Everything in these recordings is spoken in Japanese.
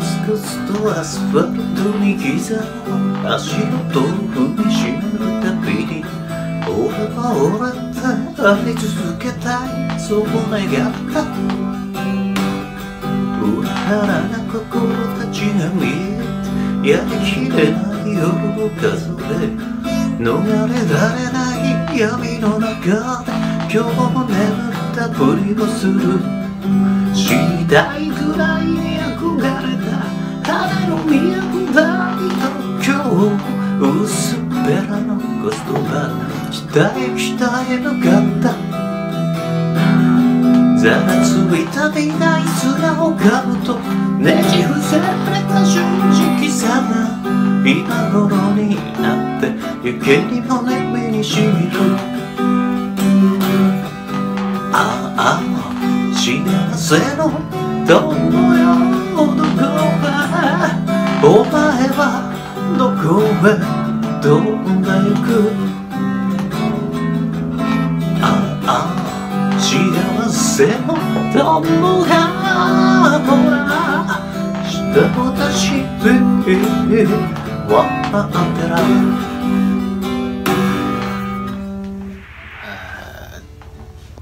ツコツとアスファルトに刻む足元を踏みしめるたびに俺は俺ってあり続けた。いそう願った裏腹な心たちが見えてやりきれない夜を数え逃れられない闇の中で今日も眠ったふりをする知り薄っぺらのコストが北へ北へ向かった。ざらついた美大砂をかぶとねじ伏せられた正直さが今頃になって湯気にもね目にしみる。ああ幸せのどのよどこへお前はどこへ飛んでゆくああ幸せのどのがほら下も。たしべわってら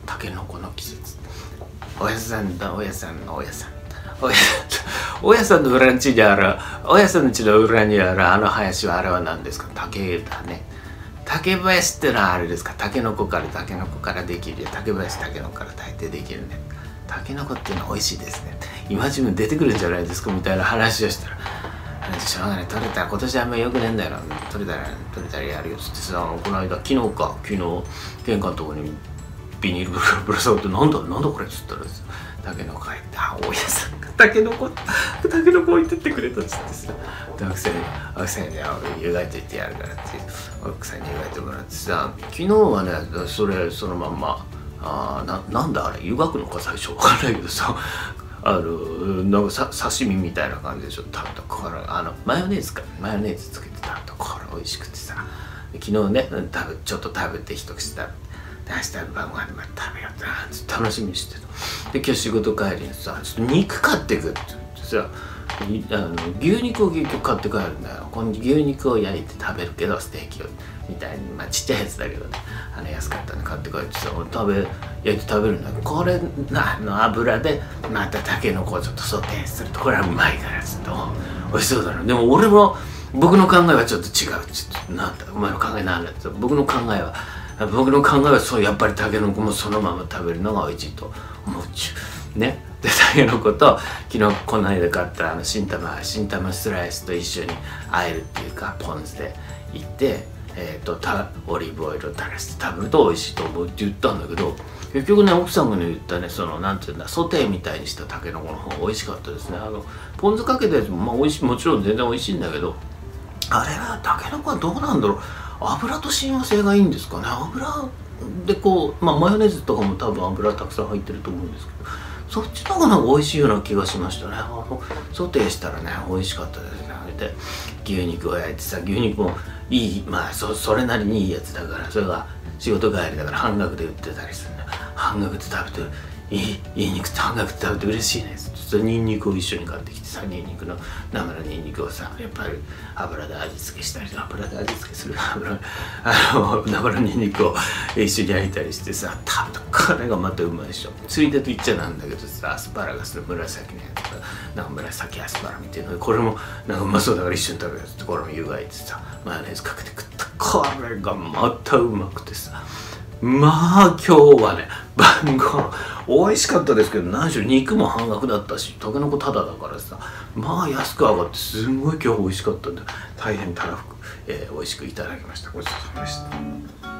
タケノコの季節。おやさんだおやさんのおやさん。おやさんの裏地にあるおやさんの家の裏にあるあの林はあれは何ですか？竹だね。竹林ってのはあれですか？タケノコからタケノコからできる。竹林タケノコから大抵できるね。タケノコっていうのは美味しいですね。今自分出てくるんじゃないですか？みたいな話をしたらしょうがない取れたら今年あんまりよくねえんだよな。取れたら取れたらやるよっつってさこの間昨日か？昨日玄関のとこにビニール袋ぶら下がってなんだなんだこれっつったらさタケノコ入ってあ大家さんがタケノコタケノコ置いてってくれたっつってさ。奥さんに奥さんに湯がいといてやるからって。奥さんに湯がいてもらってさ昨日はねそれそのまんまあななんだあれ湯がくのか最初わかんないけどさ。あのなんかさ刺身みたいな感じでちょ。っと食べたからあのマヨネーズか。マヨネーズつけて食べたこれ美味しくてさ。昨日ね食べちょっと食べて一口食べて明日晩ご飯まで食べようって楽しみにしてた。で今日仕事帰りにさちょっと肉買ってくって言ってさあの牛肉を結局買って帰るんだよ。この牛肉を焼いて食べるけどステーキを。みたいに。まあちっちゃいやつだけどね。あの安かったんで買って帰ってさ俺食べ焼いて食べるんだけどこれあの油でまたタケノコをちょっとソテーすると。これはうまいからちょっと美味しそうだな。でも俺も僕の考えはちょっと違うちょっとなんだお前の考えなんだって。僕の考えは僕の考えはそうやっぱりタケノコもそのまま食べるのが美味しいと思うちゅう。ね。でタケノコと昨日この間買ったあの新玉新玉スライスと一緒に和えるっていうかポン酢でいってえーと、たオリーブオイルを垂らして食べると美味しいと思うって言ったんだけど結局ね奥さんがね言ったねそのなんていうんだソテーみたいにしたタケノコの方が美味しかったですね。あのポン酢かけたやつもまあ美味しいもちろん全然美味しいんだけどあれはタケノコはどうなんだろう。油と親和性がいいんですかね。油でこうまあマヨネーズとかも多分油たくさん入ってると思うんですけどそっちの方がなんか美味しいような気がしましたね。ソテーしたらね美味しかったですね。で牛肉を焼いてさ牛肉もいいまあそそれなりにいいやつだからそれが仕事帰りだから半額で売ってたりするんだ。半額で食べてる。いいいい肉って半額食べて嬉しいね。そニンニクを一緒に買ってきてさニンニクの生のニンニクをさやっぱり油で味付けしたり油で味付けする。油あの生のニンニクを一緒に焼いたりしてさ食べたこれがまたうまいでしょ。ついでと言っちゃなんだけどさアスパラガスの紫のやつがなんか紫アスパラみたいなこれもなんかうまそうだから一緒に食べるやつこれも湯がいてさマヨネーズかけて食った。これがまたうまくてさ。まあ今日はね晩ご飯美味しかったですけど何しろ肉も半額だったしたけのこタダだからさまあ安く上がってすんごい今日美味しかったんで大変たらふく、えー、美味しくいただきました。ごちそうさまでした。